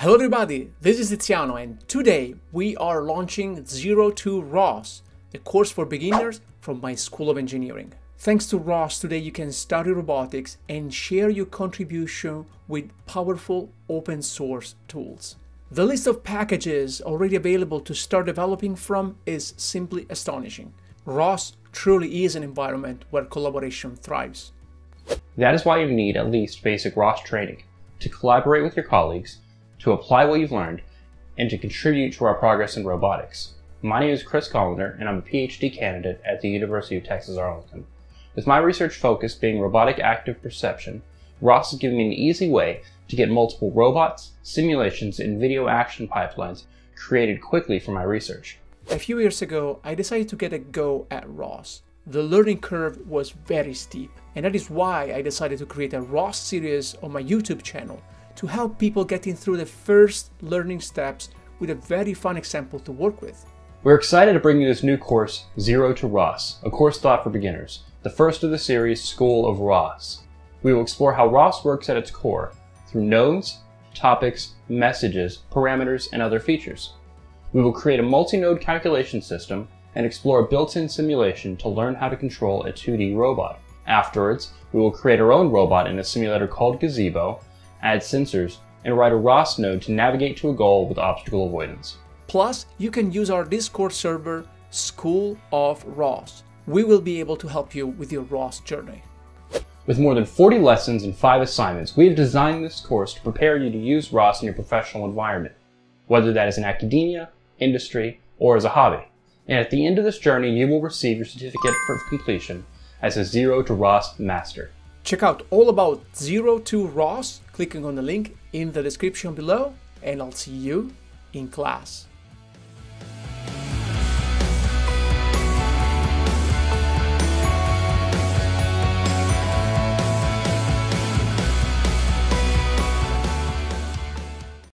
Hello everybody, this is Tiziano and today we are launching Zero to ROS, a course for beginners from my School of Engineering. Thanks to ROS, today you can study robotics and share your contribution with powerful open source tools. The list of packages already available to start developing from is simply astonishing. ROS truly is an environment where collaboration thrives. That is why you need at least basic ROS training to collaborate with your colleagues to apply what you've learned, and to contribute to our progress in robotics. My name is Chris Collander, and I'm a PhD candidate at the University of Texas Arlington. With my research focus being robotic active perception, ROS is giving me an easy way to get multiple robots, simulations, and video action pipelines created quickly for my research. A few years ago, I decided to get a go at ROS. The learning curve was very steep, and that is why I decided to create a ROS series on my YouTube channel to help people getting through the first learning steps with a very fun example to work with. We're excited to bring you this new course, Zero to ROS, a course thought for beginners, the first of the series School of ROS. We will explore how ROS works at its core through nodes, topics, messages, parameters, and other features. We will create a multi-node calculation system and explore a built-in simulation to learn how to control a 2D robot. Afterwards, we will create our own robot in a simulator called Gazebo add sensors, and write a ROS node to navigate to a goal with obstacle avoidance. Plus, you can use our Discord server, School of ROS. We will be able to help you with your ROS journey. With more than 40 lessons and 5 assignments, we have designed this course to prepare you to use ROS in your professional environment, whether that is in academia, industry, or as a hobby. And at the end of this journey, you will receive your certificate for completion as a Zero to ROS Master. Check out all about Zero to ROS clicking on the link in the description below, and I'll see you in class.